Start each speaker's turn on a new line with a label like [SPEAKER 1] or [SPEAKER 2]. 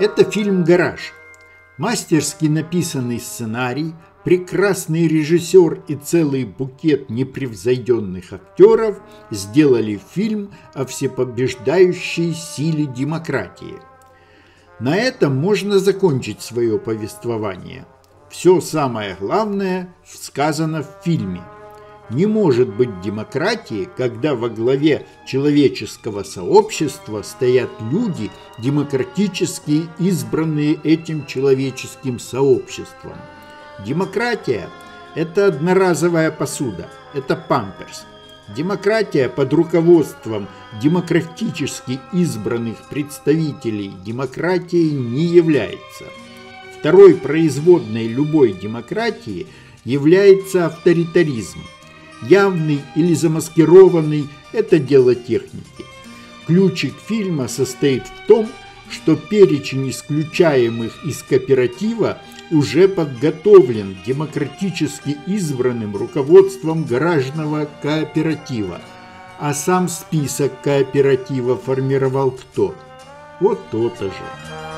[SPEAKER 1] Это фильм «Гараж». Мастерски написанный сценарий, прекрасный режиссер и целый букет непревзойденных актеров сделали фильм о всепобеждающей силе демократии. На этом можно закончить свое повествование. Все самое главное сказано в фильме – не может быть демократии, когда во главе человеческого сообщества стоят люди, демократически избранные этим человеческим сообществом. Демократия – это одноразовая посуда, это памперс. Демократия под руководством демократически избранных представителей демократии не является. Второй производной любой демократии является авторитаризм – Явный или замаскированный – это дело техники. Ключик фильма состоит в том, что перечень исключаемых из кооператива уже подготовлен демократически избранным руководством гаражного кооператива. А сам список кооператива формировал кто? Вот то-то же.